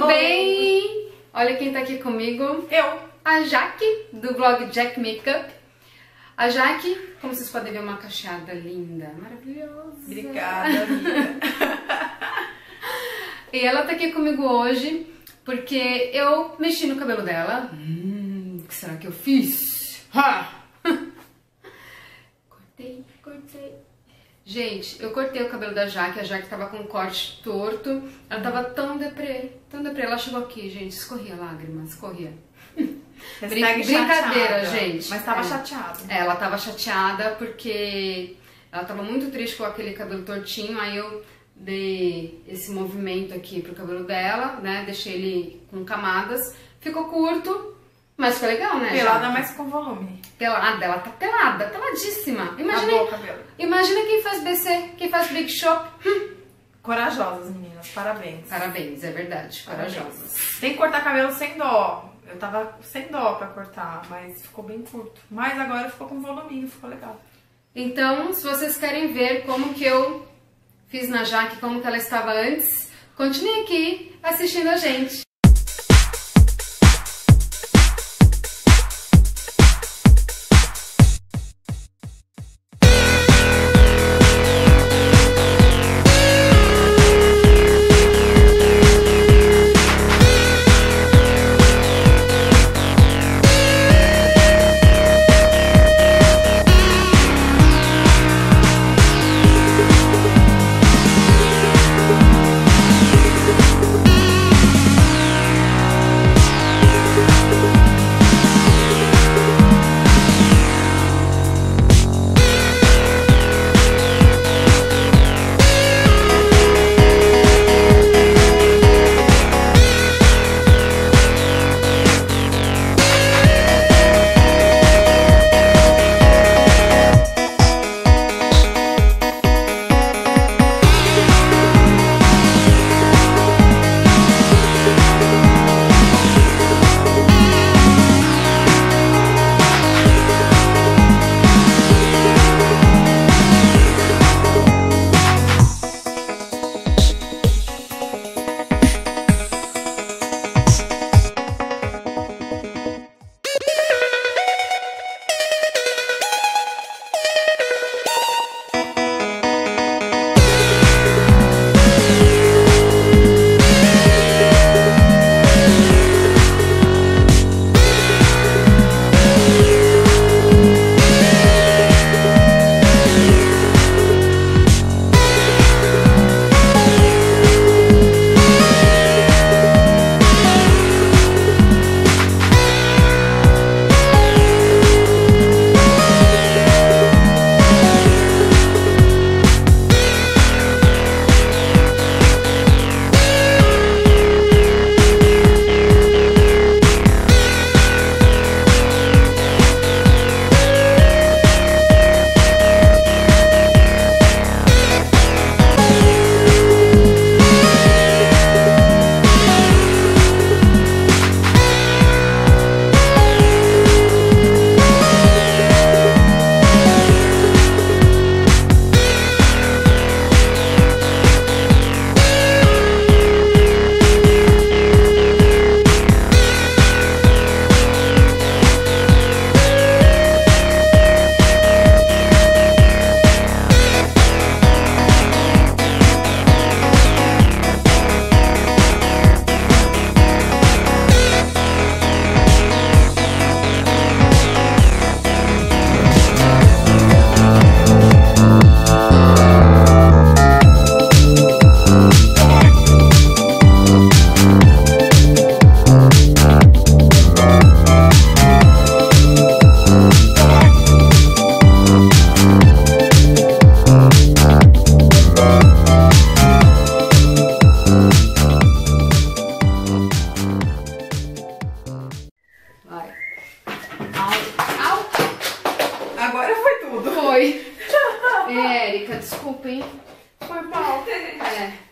tudo Oi. bem? Olha quem tá aqui comigo. Eu. A Jaque, do blog Jack Makeup. A Jaque, como vocês podem ver, é uma cacheada linda, maravilhosa. Obrigada, amiga. e ela tá aqui comigo hoje porque eu mexi no cabelo dela. Hum, o que será que eu fiz? Ha! cortei, cortei. Gente, eu cortei o cabelo da Jaque, a Jaque tava com um corte torto, ela tava tão deprê, tão deprê. Ela chegou aqui, gente, escorria lágrimas, escorria. Brin brincadeira, chateada, gente. Mas tava é. chateada. É, ela tava chateada porque ela tava muito triste com aquele cabelo tortinho, aí eu dei esse movimento aqui pro cabelo dela, né? Deixei ele com camadas. Ficou curto, mas ficou legal, né? Pelada, mas com volume. Pelada, ela tá pelada, peladíssima. Imagina, Acabou o cabelo. imagina quem faz BC, quem faz Big Shop. Hum. Corajosas, meninas, parabéns. Parabéns, é verdade, Parabéns. corajosas. Tem que cortar cabelo sem dó. Eu tava sem dó pra cortar, mas ficou bem curto. Mas agora ficou com voluminho, ficou legal. Então, se vocês querem ver como que eu fiz na Jaque, como que ela estava antes, continue aqui assistindo a gente. Foi. Érica, desculpa, hein? Foi mal. É.